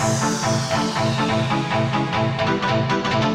えっ?